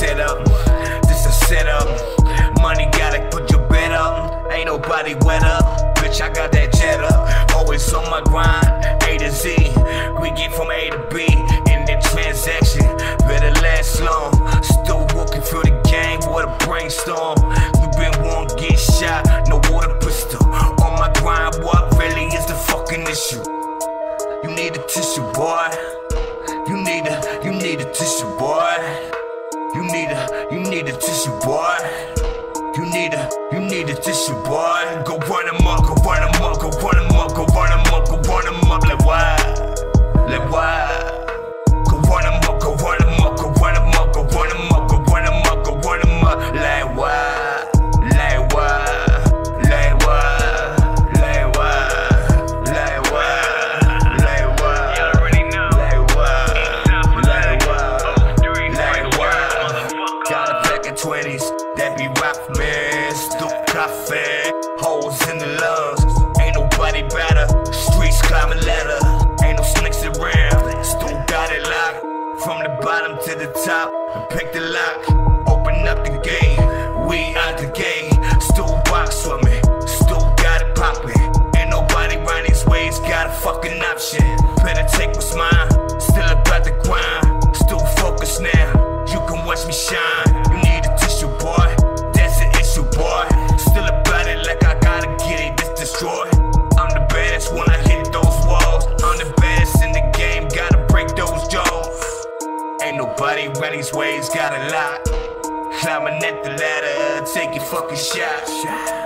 Set up. This a set up. Money gotta put your bed up. Ain't nobody wet up. Bitch, I got that jet up. Always on my grind. A to Z. We get from A to B in the transaction. Better last long. Still walking through the game. What a brainstorm. You been one get shot. No water pistol. On my grind, what really is the fucking issue? You need a tissue, boy. You need a, you need a tissue, boy. You need a, you need a tissue, boy. You need a, you need a tissue, boy. 20s that be man. Stoop coffee, holes in the lungs. Ain't nobody better. Streets climbing ladder. Ain't no snakes around. Still got it locked. From the bottom to the top. And pick the lock. Open up the gate. We out the gate. Still box with me. Still got it poppin'. Ain't nobody round these ways got a fucking option. Better take what's mine. Still about the these ways got a lot. Climbing at the ladder, take your fucking shot.